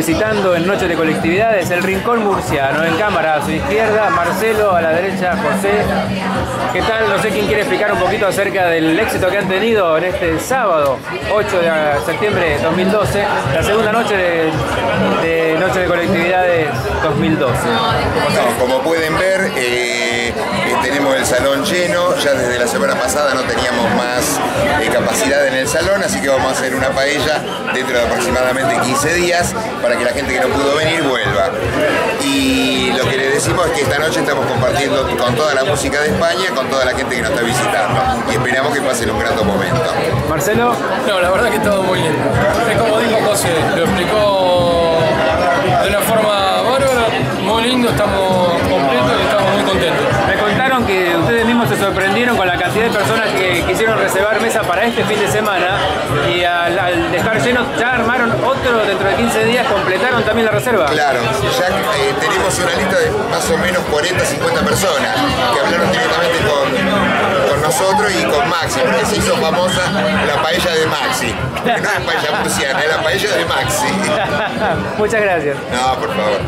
visitando en Noche de Colectividades el Rincón Murciano. En cámara a su izquierda, Marcelo, a la derecha, José. ¿Qué tal? No sé quién quiere explicar un poquito acerca del éxito que han tenido en este sábado, 8 de septiembre de 2012, la segunda noche de, Noche de Colectividades 2012. como pueden ver, eh, salón lleno, ya desde la semana pasada no teníamos más eh, capacidad en el salón, así que vamos a hacer una paella dentro de aproximadamente 15 días para que la gente que no pudo venir vuelva. Y lo que le decimos es que esta noche estamos compartiendo con toda la música de España, con toda la gente que nos está visitando y esperamos que pasen un grato momento. Marcelo. No, la verdad que todo muy lindo. Es como dijo José, lo explicó de una forma bárbara, muy lindo, estamos completos y estamos muy contentos. Me contaron que ustedes mismos se sorprendieron con la cantidad de personas que quisieron reservar mesa para este fin de semana y al, estar llenos ya armaron otro dentro de 15 días, completaron también la reserva. Claro, ya eh, tenemos una lista de más o menos 40, 50 personas que hablaron directamente con, con nosotros y con Maxi, porque se hizo famosa la paella de Maxi. No es paella murciana, es la paella de Maxi. Muchas gracias. No, por favor.